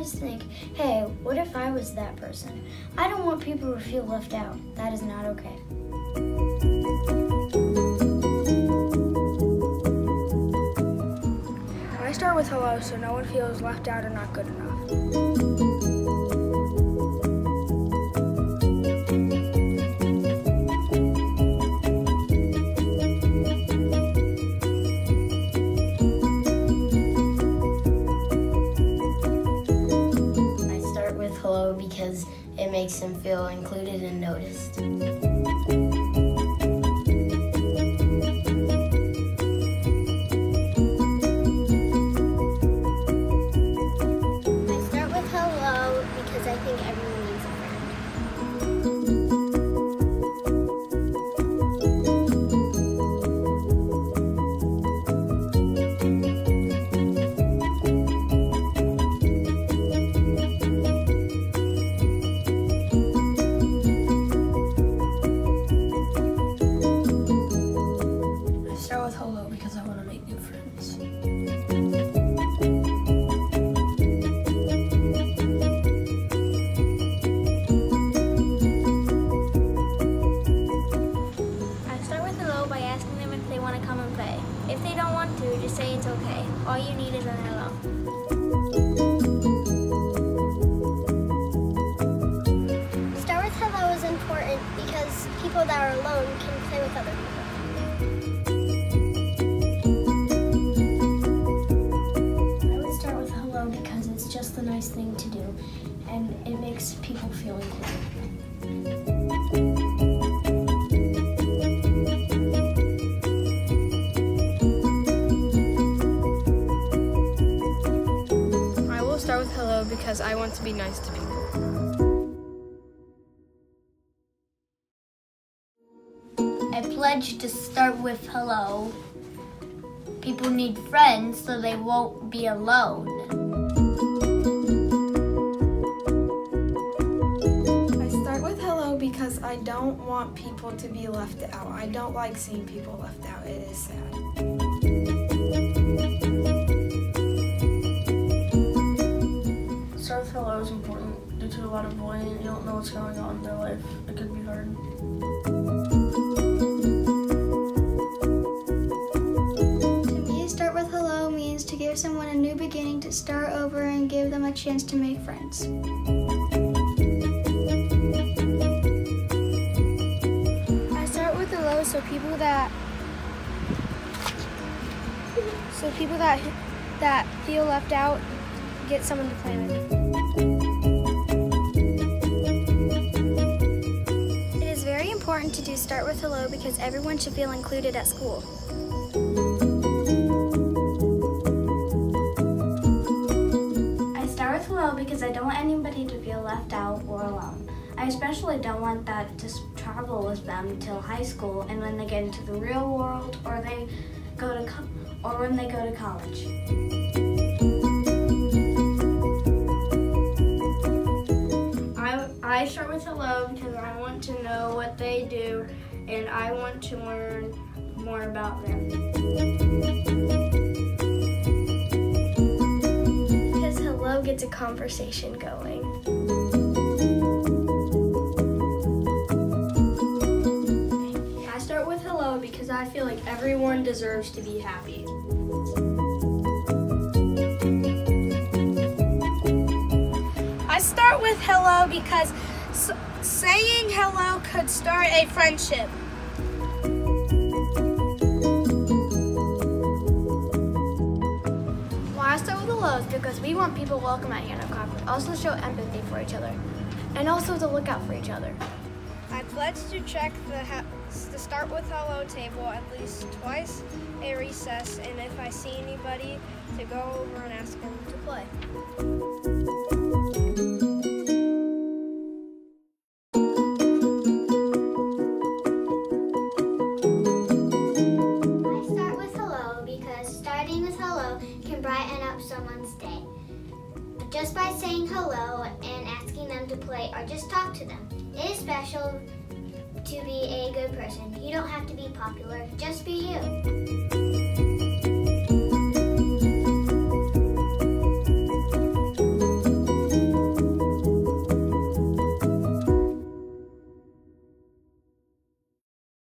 always think, hey, what if I was that person? I don't want people to feel left out. That is not okay. I start with hello so no one feels left out or not good enough. Because it makes them feel included and noticed. If they don't want to, just say it's okay. All you need is an hello. Start with hello is important because people that are alone can play with other people. I would start with hello because it's just the nice thing to do and it makes people feel included. Because I want to be nice to people. I pledge to start with hello. People need friends so they won't be alone. I start with hello because I don't want people to be left out. I don't like seeing people left out. It is sad. Lot of bullying. You don't know what's going on in their life. It could be hard. To me, start with hello means to give someone a new beginning to start over and give them a chance to make friends. I start with hello so people that so people that that feel left out get someone to play with. Important to do start with hello because everyone should feel included at school. I start with hello because I don't want anybody to feel left out or alone. I especially don't want that to travel with them till high school and when they get into the real world or they go to or when they go to college. Start with hello because I want to know what they do and I want to learn more about them. Because hello gets a conversation going. I start with hello because I feel like everyone deserves to be happy. I start with hello because s- saying hello could start a friendship. Why I start with hello is because we want people welcome at Hannah Crawford. Also show empathy for each other. And also to look out for each other. I pledge to check the, the start with hello table at least twice a recess, and if I see anybody, to go over and ask them to play. Just by saying hello and asking them to play or just talk to them. It is special to be a good person. You don't have to be popular, just be you.